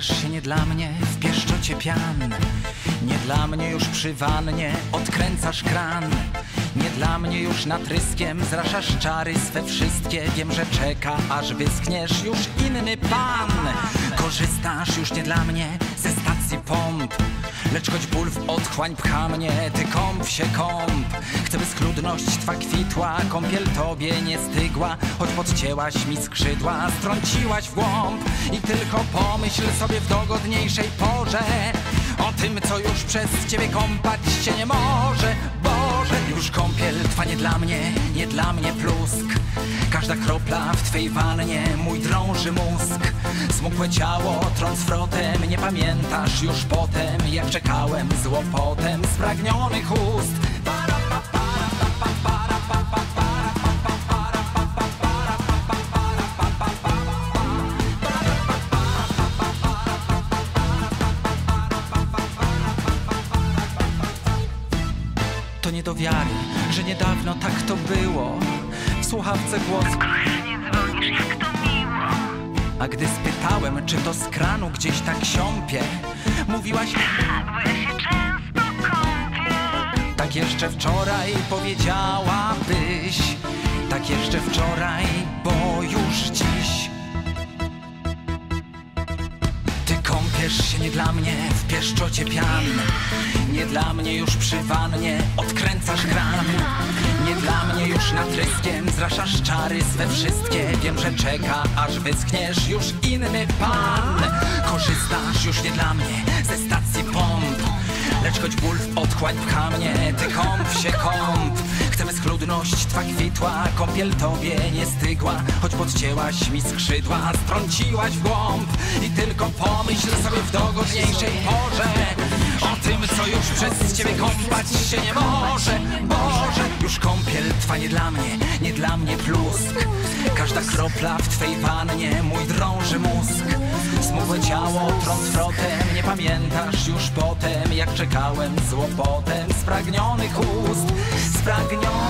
Się nie dla mnie w pieszczocie pian. Nie dla mnie już przy wannie odkręcasz kran. Nie dla mnie już natryskiem zraszasz czary swe wszystkie. Wiem, że czeka aż wyschniesz już inny pan. Korzystasz już nie dla mnie ze stacji pomp Lecz choć ból w otchłań pcha mnie, ty kąp się kąp. Chcę by schludność twa kwitła, kąpiel tobie nie stygła. Choć podcięłaś mi skrzydła, strąciłaś w głąb. I tylko pomyśl sobie w dogodniejszej porze O tym, co już przez ciebie kąpać się nie może dla mnie, nie dla mnie plusk. Każda kropla w twej wannie mój drąży mózg. Smukłe ciało trąc frotem Nie pamiętasz już potem Jak czekałem z łopotem Spragnionych ust do wiary, że niedawno tak to było W słuchawce głos Nie dzwonisz, jak to miło. A gdy spytałem, czy to z kranu gdzieś tak siąpie Mówiłaś, Tak, bo ja się często kąpię. tak jeszcze wczoraj powiedziałabyś Tak jeszcze wczoraj, bo już dziś nie dla mnie w pieszczocie pian. Nie dla mnie już przy wannie odkręcasz kran Nie dla mnie już natryskiem zraszasz czary swe wszystkie. Wiem, że czeka aż wyschniesz już inny pcha mnie, ty kąp się kąp. Chcemy schludność twa kwitła, kąpiel tobie nie stygła. Choć podcięłaś mi skrzydła, strąciłaś w głąb. I tylko pomyśl sobie w dogodniejszej porze przez ciebie kąpać się nie może. Boże, już kąpiel twa nie dla mnie, nie dla mnie plusk. Każda kropla w twej wannie mój drąży mózg. Smukłe ciało trąc frotem Nie pamiętasz już potem Jak czekałem z łopotem Spragnionych ust. Spragnionych